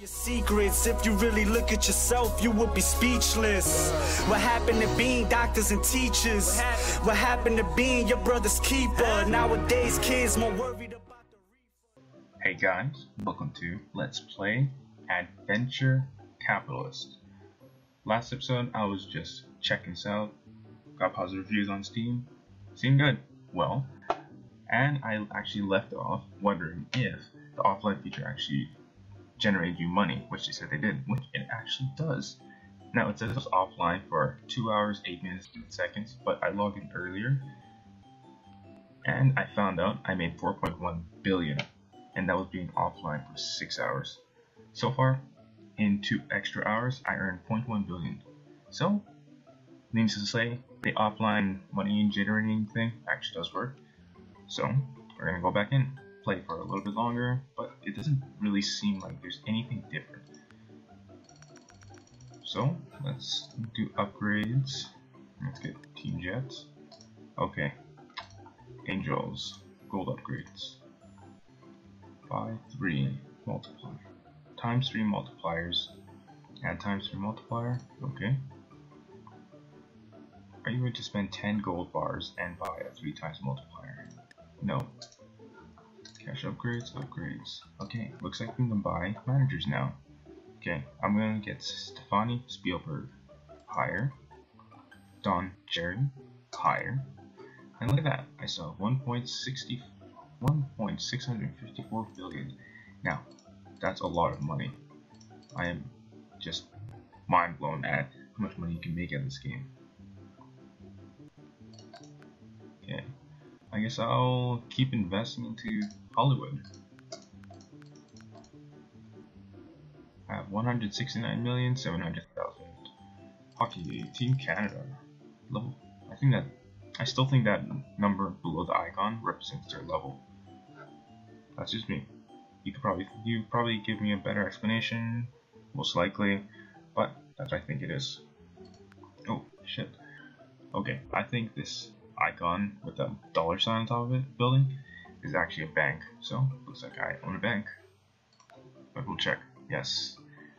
Your secrets, if you really look at yourself, you would be speechless. What happened to being doctors and teachers? What happened to being your brother's keeper? Nowadays, kids more worried about the Hey guys, welcome to Let's Play Adventure Capitalist. Last episode, I was just checking this out, got positive reviews on Steam, seemed good. Well, and I actually left off wondering if the offline feature actually generated you money, which they said they did, which it actually does. Now it says it was offline for 2 hours, 8 minutes, 8 seconds, but I logged in earlier and I found out I made 4.1 billion and that was being offline for 6 hours. So far, in 2 extra hours, I earned 0.1 billion. So, needless to say, the offline money generating thing actually does work. So, we're gonna go back in play for a little bit longer, but it doesn't really seem like there's anything different. So let's do upgrades. Let's get Team Jets. Okay. Angels. Gold upgrades. By 3 multiplier. Times 3 multipliers. Add times 3 multiplier. Okay. Are you going to spend 10 gold bars and buy a 3 times multiplier? No. Cash upgrades, upgrades. Okay, looks like we can buy managers now. Okay, I'm gonna get Stefani Spielberg higher. Don Jared higher. And look at that, I saw 1.60 1.654 billion. Now, that's a lot of money. I am just mind blown at how much money you can make at this game. Okay, I guess I'll keep investing into Hollywood. I have 169,700,000. Hockey Team Canada. Level. I think that. I still think that number below the icon represents their level. That's just me. You could probably you probably give me a better explanation, most likely, but that's I think it is. Oh shit. Okay, I think this icon with a dollar sign on top of it building is actually a bank. So looks like I own a bank. But we'll check. Yes,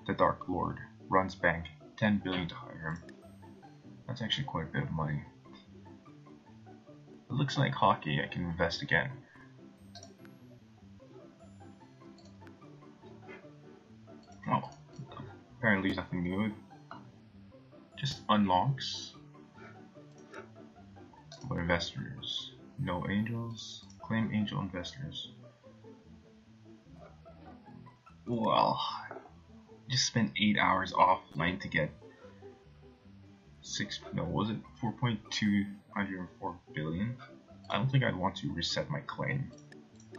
the Dark Lord runs bank. 10 billion to hire him. That's actually quite a bit of money. It looks like hockey. I can invest again. Oh, apparently nothing new. Just unlocks. Investors? No angels. Claim angel investors. Well, just spent 8 hours offline to get 6, no, was it 4.204 billion? I don't think I'd want to reset my claim.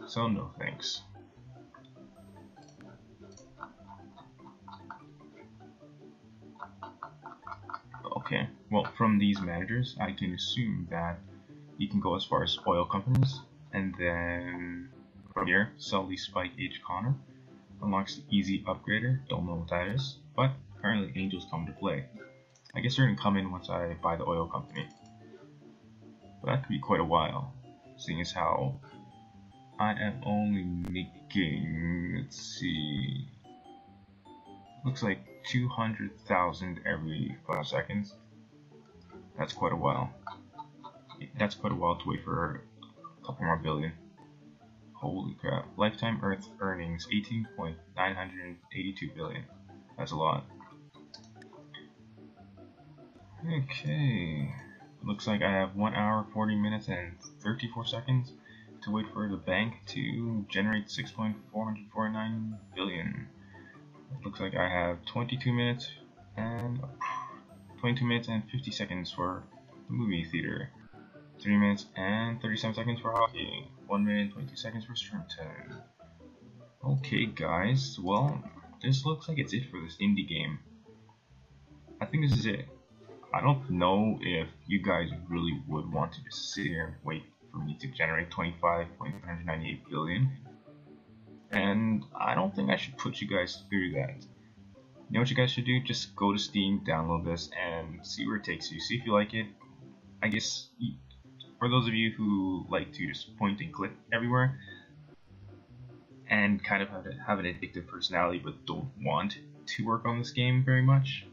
So no thanks. Okay, well from these managers I can assume that you can go as far as oil companies and then from here sell the Spike H Connor. Unlocks the easy upgrader don't know what that is but apparently angels come to play. I guess they're gonna come in once I buy the oil company. But that could be quite a while seeing as how I am only making let's see looks like 200,000 every 5 seconds. That's quite a while that's quite a while to wait for a couple more billion. Holy crap. Lifetime Earth earnings 18.982 billion. That's a lot. Okay. Looks like I have 1 hour, 40 minutes, and 34 seconds to wait for the bank to generate 6.449 billion. Looks like I have 22 minutes and 22 minutes and 50 seconds for the movie theater. 3 minutes and 37 seconds for hockey. 1 minute 22 seconds for Strington. Okay guys, well, this looks like it's it for this indie game. I think this is it. I don't know if you guys really would want to just sit here and wait for me to generate 25.198 billion. And I don't think I should put you guys through that. You know what you guys should do? Just go to Steam, download this, and see where it takes you. See if you like it. I guess for those of you who like to just point and click everywhere and kind of have, have an addictive personality but don't want to work on this game very much,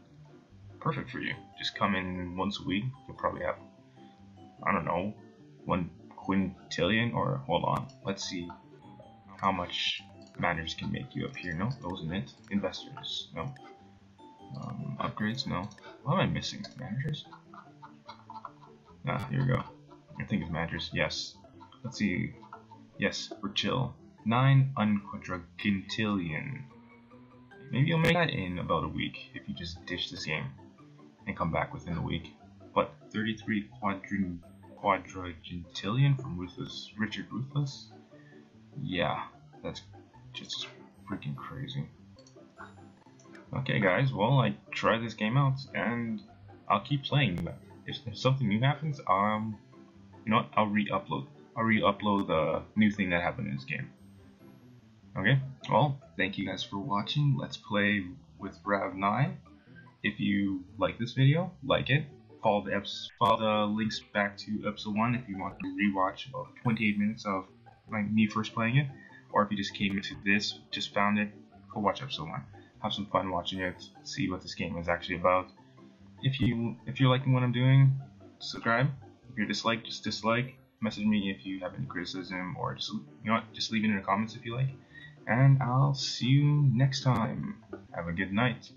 perfect for you. Just come in once a week. You'll probably have, I don't know, one quintillion or hold on. Let's see how much managers can make you up here. No, those in it. Investors. No. Um, upgrades. No. What am I missing? Managers. Ah, here we go. I think it's matters. Yes. Let's see. Yes, we're chill. Nine unquadrillion. Maybe you'll make that in about a week if you just ditch this game and come back within a week. But 33 quadri quadrillion from Ruthless Richard Ruthless? Yeah, that's just freaking crazy. Okay guys, well I tried this game out and I'll keep playing. If, if something new happens, um, you know what, I'll re-upload. I'll re-upload the new thing that happened in this game. Okay, well, thank you guys for watching. Let's play with Rav9. If you like this video, like it. Follow the, follow the links back to episode 1 if you want to rewatch about 28 minutes of like me first playing it. Or if you just came into this, just found it, go watch episode 1. Have some fun watching it, see what this game is actually about. If you if you're liking what I'm doing, subscribe. Dislike, just dislike. Message me if you have any criticism or just you know what, just leave it in the comments if you like and I'll see you next time. Have a good night.